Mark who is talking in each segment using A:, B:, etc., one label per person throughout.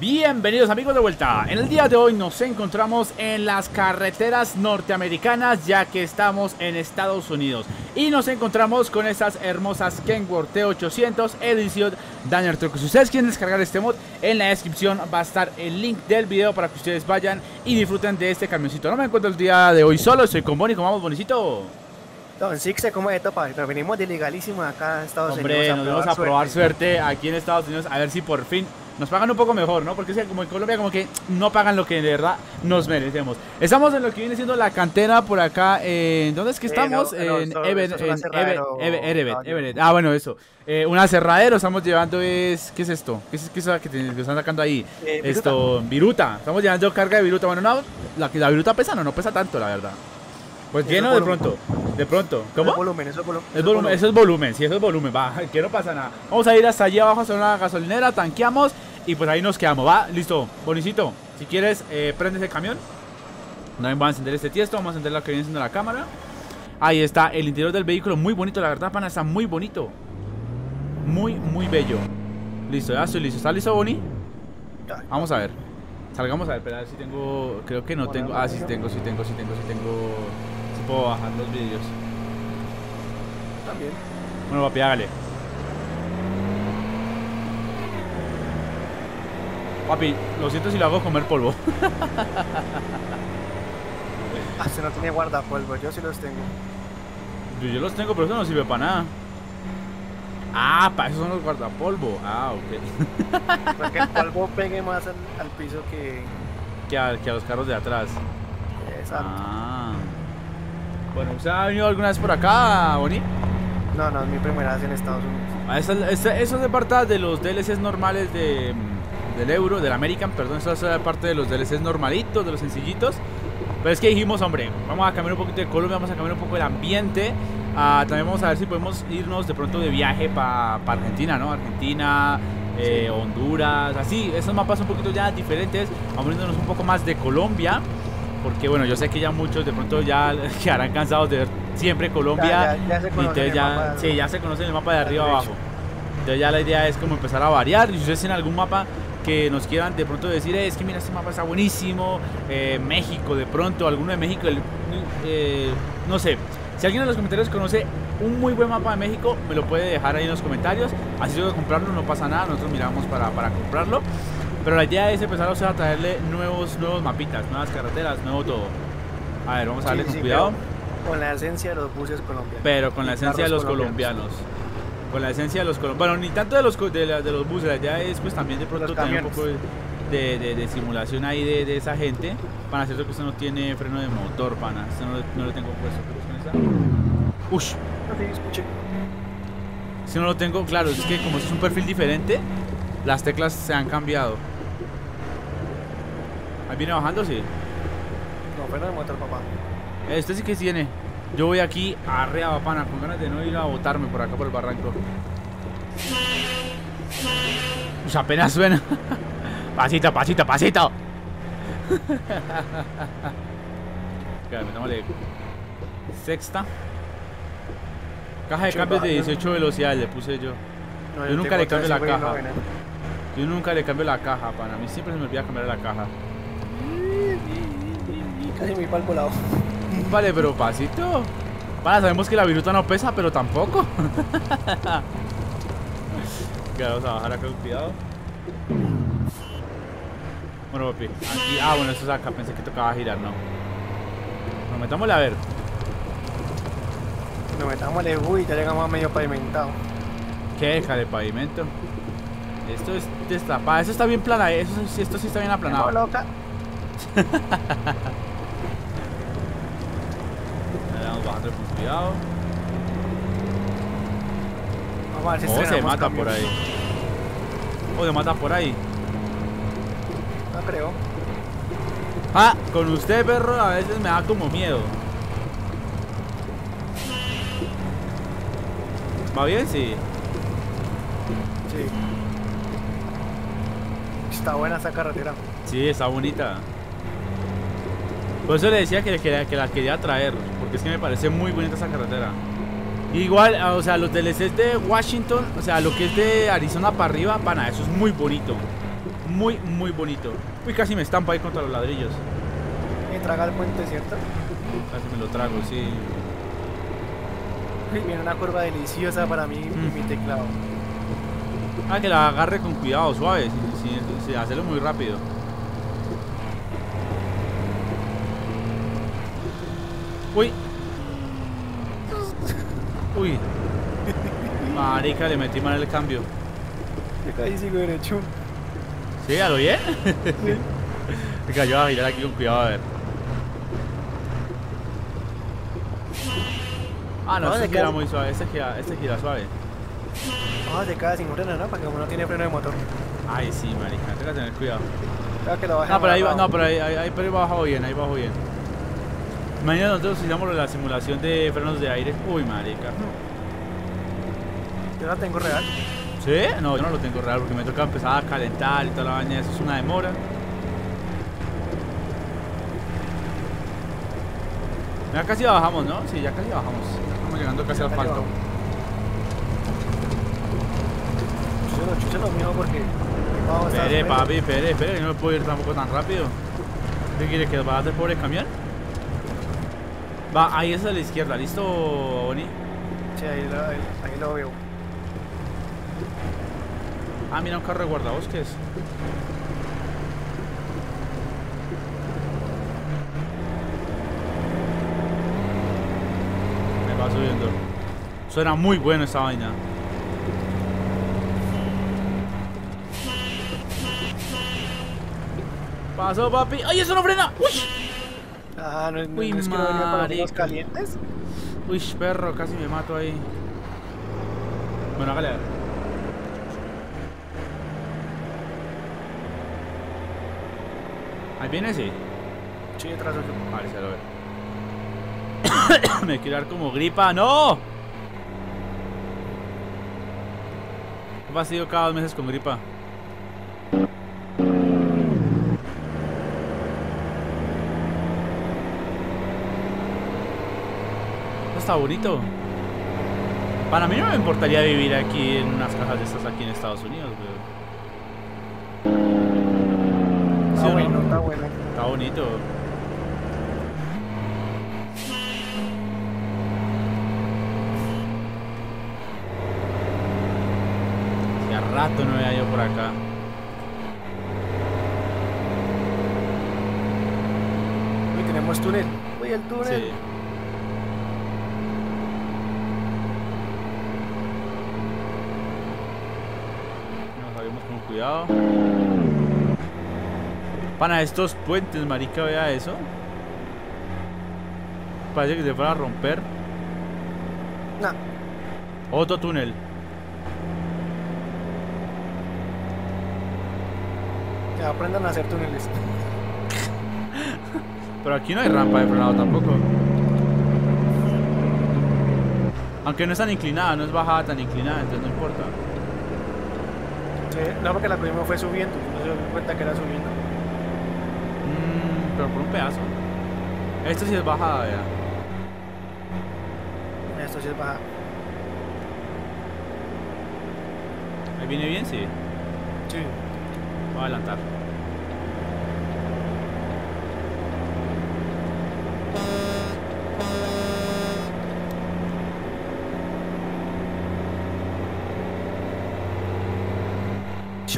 A: Bienvenidos amigos de vuelta. En el día de hoy nos encontramos en las carreteras norteamericanas ya que estamos en Estados Unidos y nos encontramos con estas hermosas Kenworth T800 edición Daniel Truck. Si ustedes quieren descargar este mod, en la descripción va a estar el link del video para que ustedes vayan y disfruten de este camioncito. No me encuentro el día de hoy solo, estoy con Bonnie, ¿cómo vamos, Bonicito?
B: Don Six, ¿cómo de topa? Nos venimos de ilegalísimo acá en Estados
A: Hombre,
B: Unidos.
A: nos vamos a probar suerte aquí en Estados Unidos a ver si por fin nos pagan un poco mejor, ¿no? Porque es que como en Colombia como que no pagan lo que de verdad nos merecemos. Estamos en lo que viene siendo la cantera por acá, ¿en dónde es que
B: Eh,
A: estamos?
B: no, no,
A: en Even- Everett. Ah, bueno, eso. Eh, un aserradero estamos llevando es... ¿Qué es esto? ¿Qué es, qué es que, te- que están sacando ahí?
B: Eh,
A: esto, viruta. Estamos llevando carga de viruta. Bueno, no, la, la viruta pesa, no, no pesa tanto, la verdad. Pues lleno de
B: volumen.
A: pronto, de pronto. ¿Cómo?
B: es volumen, eso es volumen.
A: Es volumen, eso es volumen, sí, eso es volumen, va, que no pasa nada. Vamos a ir hasta allí abajo hasta una gasolinera, tanqueamos y pues ahí nos quedamos, va, listo, Bonicito, si quieres, eh, prendes el camión. También vamos a encender este tiesto, vamos a encender la que viene siendo la cámara. Ahí está el interior del vehículo, muy bonito, la verdad, pana, está muy bonito. Muy, muy bello. Listo, ya estoy listo. ¿Estás listo, Boni?
B: Ya.
A: Vamos a ver. Salgamos a ver, espera, a ver si tengo. Creo que no tengo. Ah, sí tengo, sí tengo, sí tengo, sí tengo. Puedo bajar los vídeos.
B: También.
A: Bueno, papi, hágale. Papi, lo siento si lo hago comer polvo.
B: Ah, se no tiene guardapolvo, yo sí los tengo.
A: Yo, yo los tengo, pero eso no sirve para nada. Ah, para eso son los guardapolvo. Ah, ok.
B: Para que el polvo pegue más al, al piso que.
A: que, a, que a los carros de atrás.
B: Exacto.
A: Ah. Bueno, ¿usted ha venido alguna vez por acá, Boni?
B: No, no, es mi primera vez en Estados Unidos.
A: Ah, esa- Eso es de parte de los DLCs normales de, mm, del Euro, del American, perdón, eso es de parte de los DLCs normalitos, de los sencillitos. Pero es que dijimos, hombre, vamos a cambiar un poquito de Colombia, vamos a cambiar un poco el ambiente. Ah, también vamos a ver si podemos irnos de pronto de viaje para Argentina, ¿no? Argentina, eh, Honduras, así, esos mapas un poquito ya diferentes, vamos yéndonos un poco más de Colombia. Porque bueno, yo sé que ya muchos de pronto ya quedarán cansados de ver siempre Colombia.
B: Ya, ya, ya se
A: entonces ya, sí, ya se conocen el mapa de arriba abajo. Entonces ya la idea es como empezar a variar. Y si ustedes tienen algún mapa que nos quieran de pronto decir, "Eh, es que mira, este mapa está buenísimo. eh, México de pronto, alguno de México, el- eh, no sé. Si alguien en los comentarios conoce un muy buen mapa de México, me lo puede dejar ahí en los comentarios. Así de comprarlo, no pasa nada, nosotros miramos para, para comprarlo. Pero la idea es empezar o sea, a traerle nuevos, nuevos mapitas, nuevas carreteras, nuevo todo. A ver, vamos a darle
B: Sí,
A: con
B: sí,
A: cuidado.
B: Con la esencia de los buses colombianos.
A: Pero con la esencia de los
B: carros
A: colombianos. Con la esencia de los colombianos. Bueno, ni tanto de los, de, la- de los buses. La idea es pues también de pronto tener un poco de, de- de simulación ahí de, de esa gente. Para hacer que usted no tiene freno de motor, pana. Esto no, no lo tengo puesto. ¿Pero esa? Ush.
B: No, sí, escuché.
A: Si no lo tengo, claro, es que como es un perfil diferente, las teclas se han cambiado. Ahí viene bajando, sí.
B: No, pero de motor, papá.
A: Este sí que tiene. Yo voy aquí arreado, pana, con ganas de no ir a botarme por acá por el barranco. Pues apenas suena. pasito, pasito, pasito. Espera, metámosle sexta. Caja de cambios de
B: vaya.
A: 18 velocidades le puse yo.
B: No,
A: Yo nunca le cambio la
B: 13, güey,
A: caja. Yo nunca le cambio la caja, pana. A mí siempre se me olvida cambiar la caja.
B: Casi me palpo lado.
A: Vale, pero pasito. Para, sabemos que la viruta no pesa, pero tampoco. Que vamos a bajar acá con cuidado. Bueno, papi. Aquí. Ah, bueno, esto es acá. Pensé que tocaba girar, no. Bueno, metámosle a ver.
B: Nos metámosle, uy, ya llegamos a medio pavimentado.
A: Queja de pavimento. Esto es destapado. Eso está bien plana. Eso, sí- esto sí está bien aplanado.
B: Loca.
A: Ahí Vamos bajando con cuidado.
B: Vamos a ver si
A: O se mata por ahí. O se mata por ahí.
B: No creo.
A: Ah, con usted, perro, a veces me da como miedo. ¿Va bien? Sí.
B: Sí. Está buena esa carretera.
A: Sí, está bonita. Por eso le decía que, que- que la quería traer, porque es que me parece muy bonita esa carretera. Igual, ah, o sea, los DLCs de Washington, o sea, lo que es de Arizona para arriba, pana, eso es muy bonito. muy, muy bonito. Uy, casi me estampa ahí contra los ladrillos.
B: Y traga el puente, ¿cierto?
A: Casi me lo trago, sí.
B: Viene una curva deliciosa para mí y
A: Mm.
B: mi teclado.
A: Ah, que la agarre con cuidado, suave, sin, sin- sin hacerlo muy rápido. Uy. Uy. Marica, le metí mal el cambio.
B: Yo casi sigo derecho.
A: ¿Sí? ¿A lo bien? Venga, yo voy a girar aquí con cuidado a ver. Ah, no,
B: No, de
A: gira muy suave, este gira, este gira suave.
B: Vamos de cada sin freno, ¿no? Para que como no tiene freno de motor.
A: Ay, sí, marica, tengo que tener cuidado.
B: Que lo
A: No, pero ahí, no, pero ahí, ahí, ahí, pero ahí bajo bien, ahí bajo bien. Mañana nosotros hicimos la simulación de frenos de aire. Uy, marica.
B: Yo la tengo real.
A: ¿Sí? No, yo no lo tengo real porque me toca empezar a calentar y toda la baña. Eso es una demora. Ya casi bajamos, ¿no? Sí, ya casi bajamos. Estamos llegando casi al asfalto.
B: Chúchelo, chúchelo mío porque... A
A: Espere, papi, espere, espere, que no me puedo ir tampoco tan rápido. ¿Qué quiere que vaya del pobre camión? Va, ahí es a la izquierda, ¿listo, Bonnie?
B: Sí, ahí lo, ahí, ahí lo veo.
A: Ah, mira un carro de guardabosques. Me va subiendo. Suena muy bueno esta vaina. Pasó, papi. ¡Ay, eso no frena! ¡Uy!
B: Ah, no, no,
A: Uy,
B: no es que no los calientes.
A: Uy, perro, casi me mato ahí. Bueno, hágale. a ver. Ahí viene, sí.
B: Sí, detrás suyo.
A: Vale, se lo ve. me quiero dar como gripa. ¡No! ¿Qué ha sido cada dos meses con gripa? Está bonito. Para mí no me importaría vivir aquí en unas cajas de estas aquí en Estados Unidos, güey. ¿Sí
B: Está
A: no?
B: bueno, está bueno.
A: Está bonito. Ya rato no había yo por acá.
B: Uy, tenemos túnel. Uy, el túnel.
A: Sí. Nos salimos con cuidado. Para estos puentes, marica, vea eso. Parece que se fuera a romper.
B: Nah,
A: Otro túnel.
B: ya aprendan a hacer túneles.
A: Pero aquí no hay rampa de frenado tampoco. Aunque no es tan inclinada, no es bajada tan inclinada, entonces no importa.
B: No, porque la cogimos fue subiendo. No se dio cuenta que era subiendo.
A: Mm, pero por un pedazo. Esto sí es bajada, ya.
B: Esto sí es baja.
A: Ahí viene bien, sí.
B: Sí.
A: Voy a adelantar.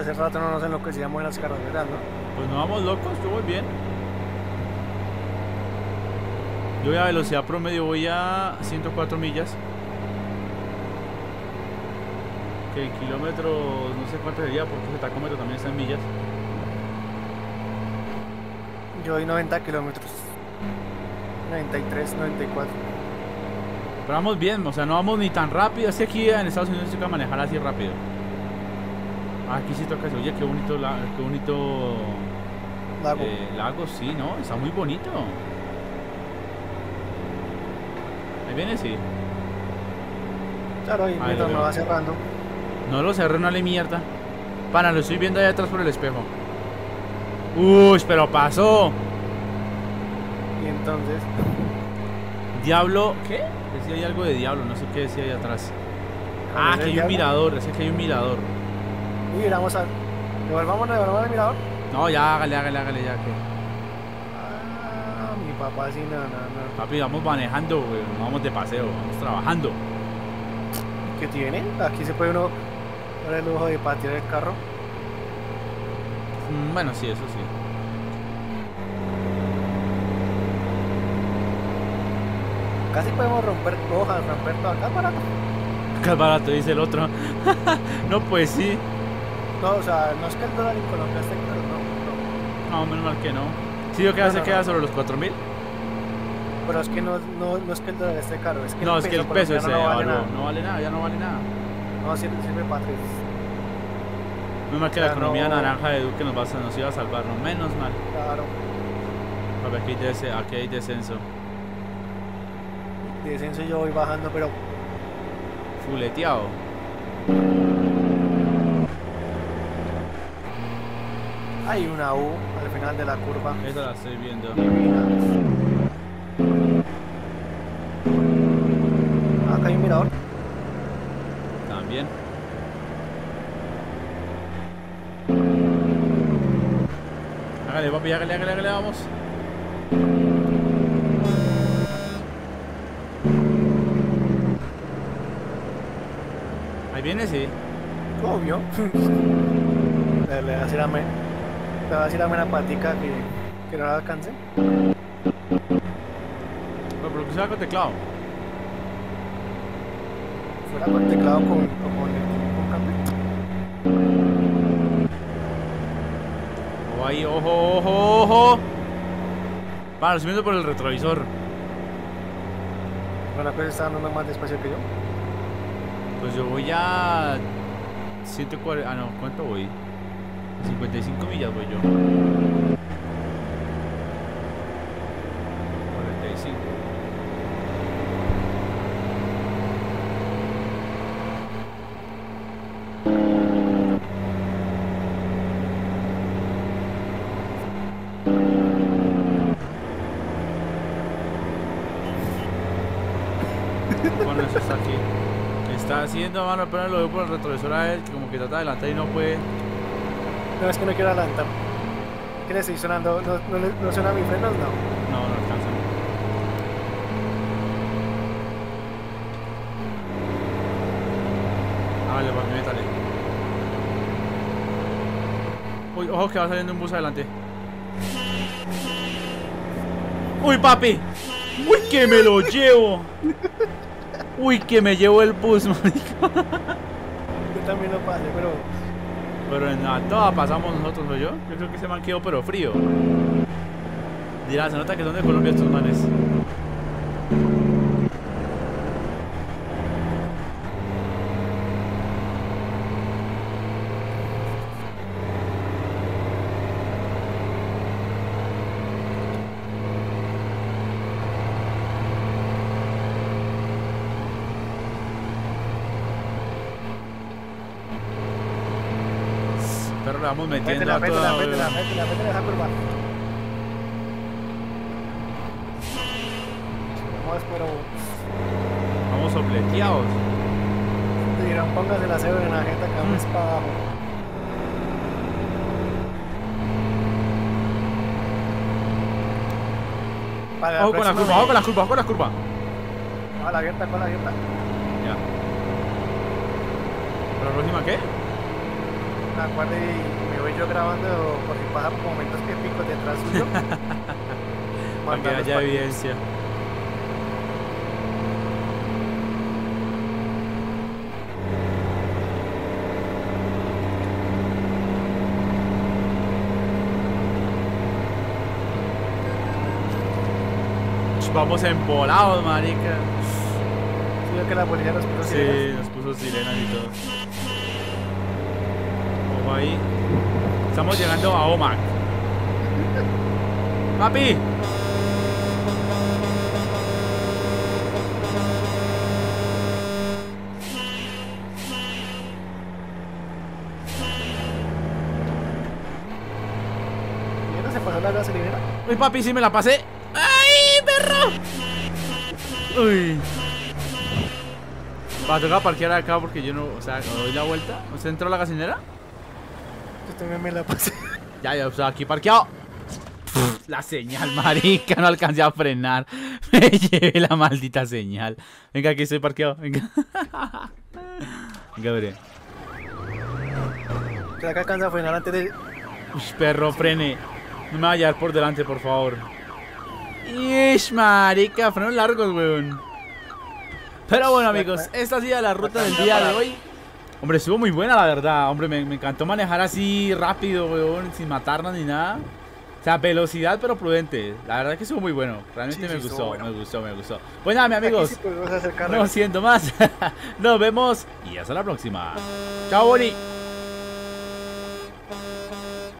B: Hace rato no nos enloquecíamos en las carreteras, ¿no?
A: Pues no vamos locos, yo voy bien. Yo voy a velocidad promedio, voy a 104 millas. Que el kilómetro, no sé cuánto sería, porque el tacómetro también está en millas.
B: Yo voy 90 kilómetros. 93, 94.
A: Pero vamos bien, o sea, no vamos ni tan rápido. Es que aquí en Estados Unidos se toca manejar así rápido. Aquí sí toca. Oye, qué bonito, la- qué bonito
B: Lago.
A: eh, lago, sí, ¿no? Está muy bonito. Ahí viene, sí.
B: claro, y
A: ahí lo
B: va cerrando.
A: No lo cerré, no le mierda. Pana, lo estoy viendo allá atrás por el espejo. Uy, pero pasó.
B: Y entonces,
A: Diablo. ¿Qué? Decía ahí algo de diablo, no sé qué decía ahí atrás. Ah,
B: ¿es
A: que hay un
B: diablo?
A: mirador, es que hay un mirador.
B: Uy, vamos a. Devolvámonos, devolvamos el mirador.
A: No, ya, hágale, hágale, hágale, ya que.
B: Ah, mi papá sí, no, no, no.
A: Papi, vamos manejando, güey. No vamos de paseo, vamos trabajando.
B: ¿Qué tiene? Aquí se puede uno dar el lujo de patear el carro.
A: Mm, Bueno, sí, eso sí.
B: Casi podemos romper hojas, romper todo acá barato.
A: Qué barato, dice el otro. no, pues sí.
B: No, o sea, no es que el dólar en Colombia esté caro, no, no.
A: No, menos mal que no. Sí, yo que
B: No,
A: se
B: no,
A: queda
B: no.
A: sobre los 4000.
B: Pero es que no, no, no es que el dólar esté caro, es que
A: No, es que el peso se
B: no vale nada.
A: No vale nada, ya no vale nada.
B: No sirve, sirve para tres.
A: Menos mal que la economía
B: no-
A: naranja de Duque nos, va a, nos iba a salvar, no, menos mal.
B: Claro,
A: Papi, aquí hay, des- aquí hay descenso.
B: de descenso yo voy bajando, pero
A: Fuleteado.
B: Hay una U al final de la curva.
A: Esa la estoy viendo.
B: Divina. Acá hay un mirador.
A: También. Hágale, papi, hágale, hágale, hágale, vamos. Ahí viene, sí.
B: Obvio. le, le va a decir a me, le va a decir a Mena Patica que, que no la alcance.
A: Pero ¿por qué se va con teclado?
B: Fuera con teclado con, con, con cambio.
A: Ahí, ojo, ojo, ojo. Para, estoy viendo por el retrovisor.
B: Bueno, pues está andando más despacio que yo.
A: Pues yo voy a 140. Ah, no, ¿cuánto voy? A 55 millas voy yo. 45. Bueno, eso está aquí. Está haciendo mano, pero lo veo por el retrovisor a él, que como que trata de adelantar y no puede.
B: No es que no quiero adelantar. ¿Qué le estoy sonando? ¿No, no, no suena mi frenos? No.
A: No, no alcanza. Ah, vale, papi, métale. Uy, ojo que va saliendo un bus adelante. Uy, papi. Uy, que me lo llevo. Uy, que me llevo el bus, marica.
B: Yo también lo pasé, pero
A: Pero en la toda pasamos nosotros, ¿o yo? Yo creo que se me han quedado pero frío. Dirá, se nota que son de Colombia estos manes. Pero le vamos metiendo
B: métela,
A: a
B: métela,
A: toda,
B: métela, métela, métela esa curva. Vamos, pero
A: Vamos sopleteados.
B: te dirán, póngase la cebra en la jeta que vamos para abajo. Para
A: Ojo con la curva, ojo con la curva, ojo con la curva.
B: A la abierta, con la abierta.
A: Ya. ¿Para la próxima qué?
B: Me acuerdo y me voy yo grabando por si pasa momentos épicos detrás suyo.
A: Para que haya evidencia. Vamos embolados, marica.
B: Sí, veo que la policía nos puso
A: Sí,
B: sirenas.
A: nos puso sirenas y todo. Ahí. Estamos llegando a Omac. Papi. Uy, papi, sí me la pasé. ¡Ay, perro! Uy. Va a tocar parquear acá porque yo no. O sea, cuando doy la vuelta. ¿Usted entró a la gasolinera?
B: Yo también me la pasé.
A: Ya, ya, o sea, aquí parqueado. La señal, marica, no alcancé a frenar. Me llevé la maldita señal. Venga, aquí estoy parqueado. Venga. Venga, veré.
B: ¿Será que alcanza a frenar antes de.?
A: Uy, perro, frene. No me vaya a llevar por delante, por favor. Ish, marica, frenos largos, weón. Pero bueno, amigos, esta ha sido la ruta del día de hoy. Hombre, estuvo muy buena, la verdad. Hombre, me, me encantó manejar así rápido, weón, sin matarnos ni nada. O sea, velocidad, pero prudente. La verdad que estuvo muy bueno. Realmente
B: Sí,
A: me
B: sí,
A: gustó,
B: bueno.
A: me gustó, me gustó. Pues nada, mis amigos.
B: Sí
A: No siento más. Nos vemos y hasta la próxima. Chao, Boni.